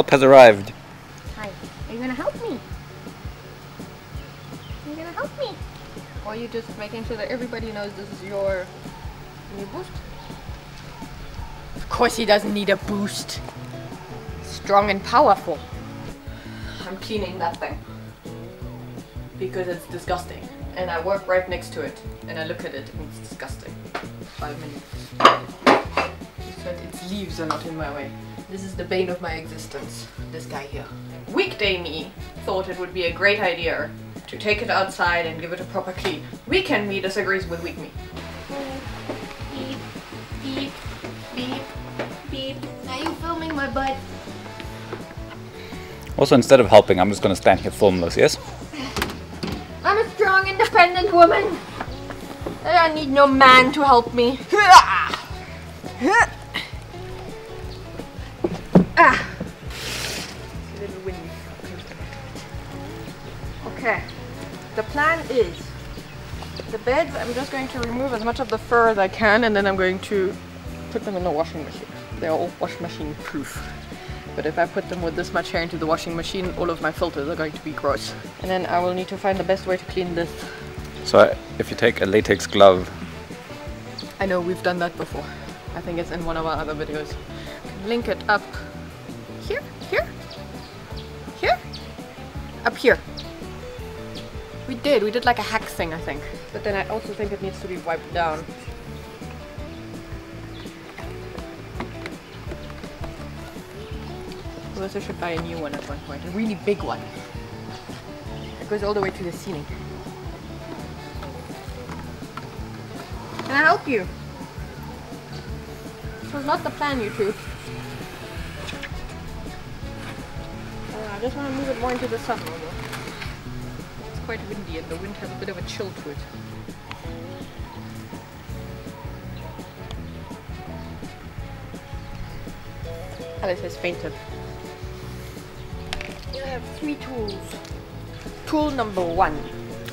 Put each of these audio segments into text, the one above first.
Help has arrived. Hi. Are you gonna help me? Are you gonna help me? Or are you just making sure that everybody knows this is your new boost? Of course he doesn't need a boost. Strong and powerful. I'm cleaning that thing. Because it's disgusting. And I work right next to it. And I look at it and it's disgusting. Five minutes. So that its leaves are not in my way. This is the bane of my existence. This guy here. Weekday me thought it would be a great idea to take it outside and give it a proper clean. Weekend me disagrees with week me. Beep, beep, beep, beep. Are you filming my butt? Also, instead of helping, I'm just gonna stand here formless, yes? I'm a strong, independent woman. I don't need no man to help me. Okay. The plan is the beds I'm just going to remove as much of the fur as I can and then I'm going to put them in the washing machine. They're all washing machine proof. But if I put them with this much hair into the washing machine, all of my filters are going to be gross. And then I will need to find the best way to clean this. So, if you take a latex glove, I know we've done that before. I think it's in one of our other videos. Link it up here, here, here, up here. We did, we did like a hack thing, I think. But then I also think it needs to be wiped down. We also should buy a new one at one point, a really big one. It goes all the way to the ceiling. Can I help you? This was not the plan, you two. Uh, I just want to move it more into the sun. Although It's quite windy and the wind has a bit of a chill to it. Alice has fainted. You have three tools. Tool number one.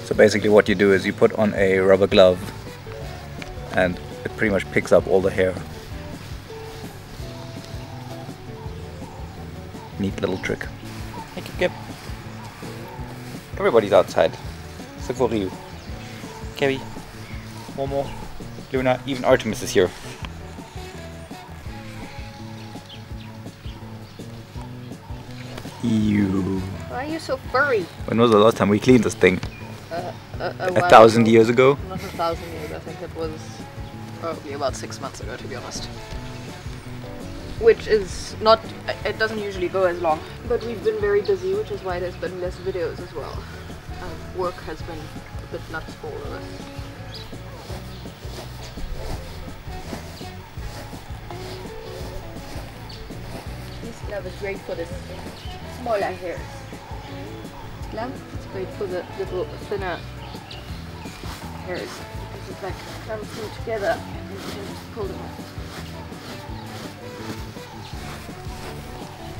so basically what you do is you put on a rubber glove and it pretty much picks up all the hair. Neat little trick. Thank you, Kip. Everybody's outside. Except for Ryu. Kevin, Momo, Luna, even Artemis is here. Ew. Why are you so furry? When was the last time we cleaned this thing? Uh, a, A thousand years ago? Not a thousand years. I think it was probably about six months ago, to be honest. Which is not. It doesn't usually go as long. But we've been very busy, which is why there's been less videos as well. Um, work has been a bit nuts for all of us. This glove is great for the smaller hairs. Glove is great for the little thinner hairs because it like comes in together and you can just pull them off.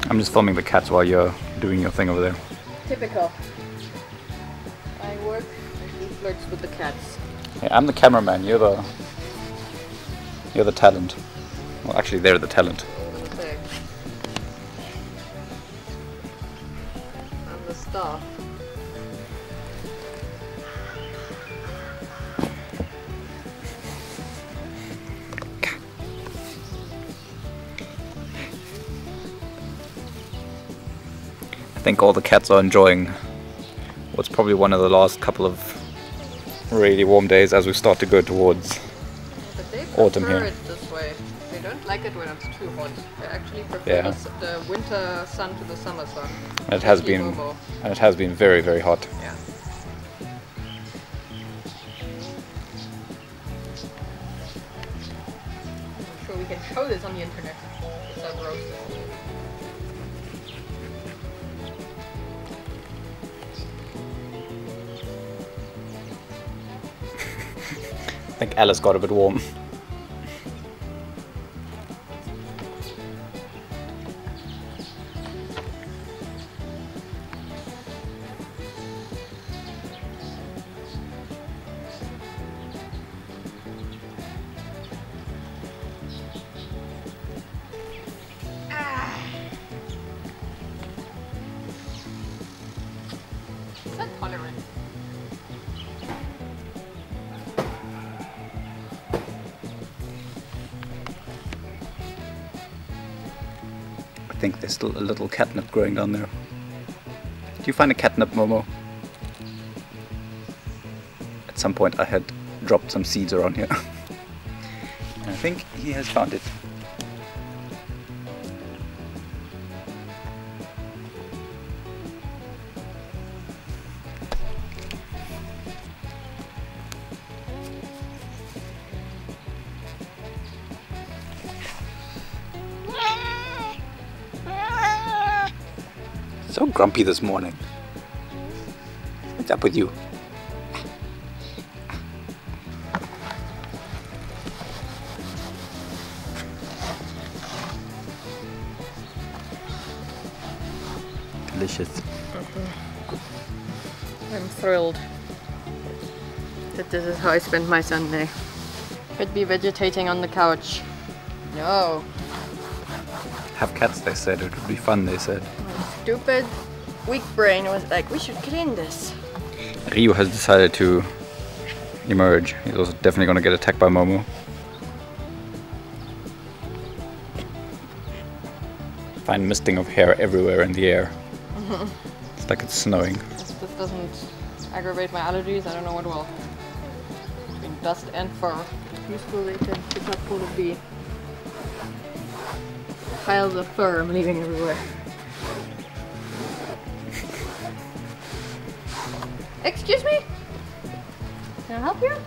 I'm just filming the cats while you're doing your thing over there. Typical. I work he flirts with the cats. Hey, I'm the cameraman. You're the you're the talent. Well, actually, they're the talent. Think all the cats are enjoying what's probably one of the last couple of really warm days as we start to go towards. Autumn here. it this way. They don't like it when it's too hot. They actually prefer Yeah. the, winter sun to the summer sun. And it has been Momo. and it has been very very hot. Yeah. I'm sure we can show this on the internet. Think Ella's got a bit warm. Think there's still a little catnip growing down there. Do you find a catnip, Momo? At some point I had dropped some seeds around here. I think he has found it. Grumpy this morning. What's up with you? Delicious. Mm-hmm. I'm thrilled that this is how I spend my Sunday. Could be vegetating on the couch. No. Have cats, they said. It would be fun, they said. Stupid weak brain was like, we should clean this. Ryu has decided to emerge. He's also definitely going to get attacked by Momo. Fine misting of hair everywhere in the air. It's like it's snowing. If this doesn't aggravate my allergies, I don't know what will. Between dust and fur. Useful they tend to not full of the piles of fur I'm leaving everywhere. Excuse me? Can I help you?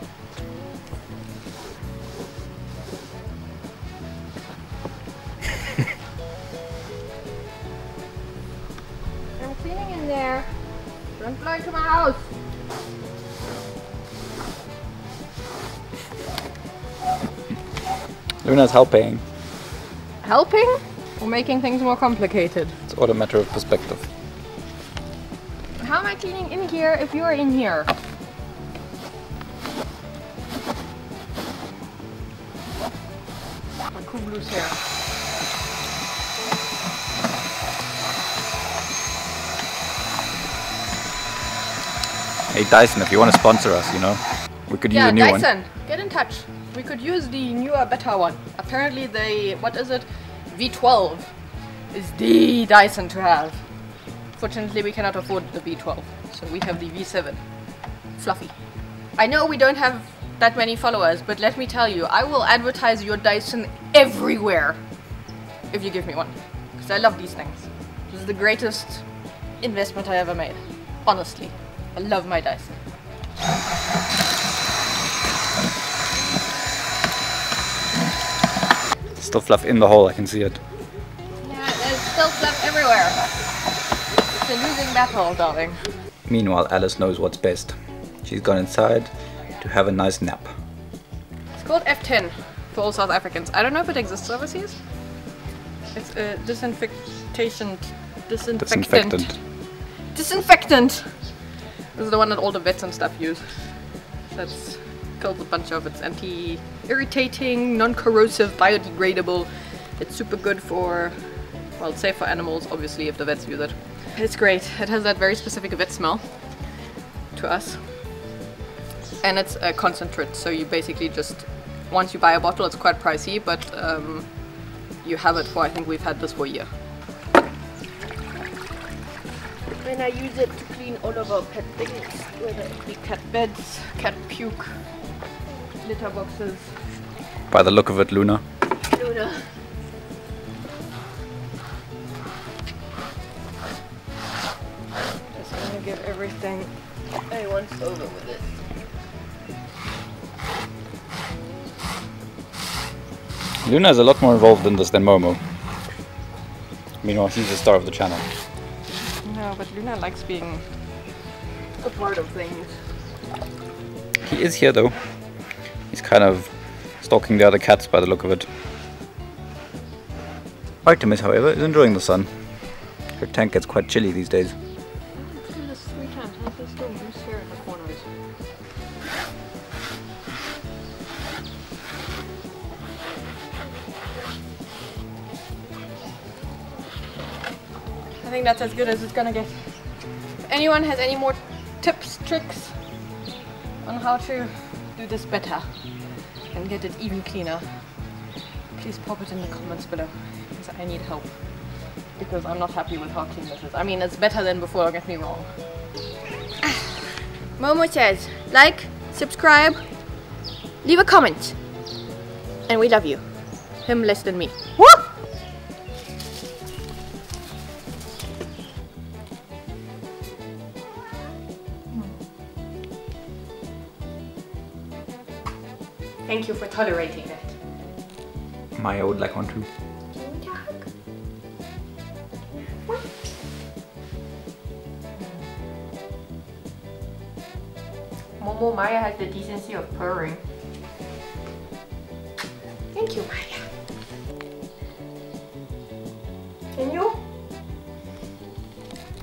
I'm cleaning in there. Don't fly into my house. Luna's helping. Helping or making things more complicated? It's all a matter of perspective. How cleaning in here if you are in here? My cool blue's hair. Hey Dyson, if you want to sponsor us, you know, we could use Yeah, a new one. Yeah, Dyson, get in touch. We could use the newer, better one. Apparently, the what is it? V12 is the Dyson to have. Fortunately, we cannot afford the V12, so we have the V7. Fluffy. I know we don't have that many followers, but let me tell you, I will advertise your Dyson everywhere if you give me one. Because I love these things. This is the greatest investment I ever made. Honestly. I love my Dyson. Still fluff in the hole, I can see it. Battle, darling. Meanwhile, Alice knows what's best. She's gone inside to have a nice nap. It's called F10 for all South Africans. I don't know if it exists overseas. It's a disinfectation, disinfectant. Disinfectant. Disinfectant! This is the one that all the vets and stuff use. That's kills a bunch of it's anti-irritating, non-corrosive, biodegradable. It's super good for, well, it's safe for animals, obviously, if the vets use it. It's great. It has that very specific vet smell to us. And it's a concentrate, so you basically just, once you buy a bottle, it's quite pricey, but um, you have it for, I think we've had this for a year. And I use it to clean all of our pet things, whether it be cat beds, cat puke, litter boxes, By the look of it, Luna. Luna. Everything a once over with it. Luna is a lot more involved in this than Momo. Meanwhile, he's the star of the channel. No, but Luna likes being a part of things. He is here though. He's kind of stalking the other cats by the look of it. Artemis, however, is enjoying the sun. Her tank gets quite chilly these days. That's as good as it's gonna get. If anyone has any more tips, tricks on how to do this better and get it even cleaner, please pop it in the comments below because I need help. because I'm not happy with how clean this is. I mean, it's better than before, don't get me wrong. Momo says, like, subscribe, leave a comment. And we love you. Him less than me. Woo! Thank you for tolerating that. Maya would like one too. Momo Maya has the decency of purring. Thank you, Maya. Can you?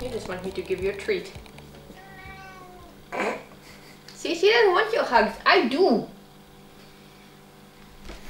You just want me to give you a treat. See, she doesn't want your hugs. I do.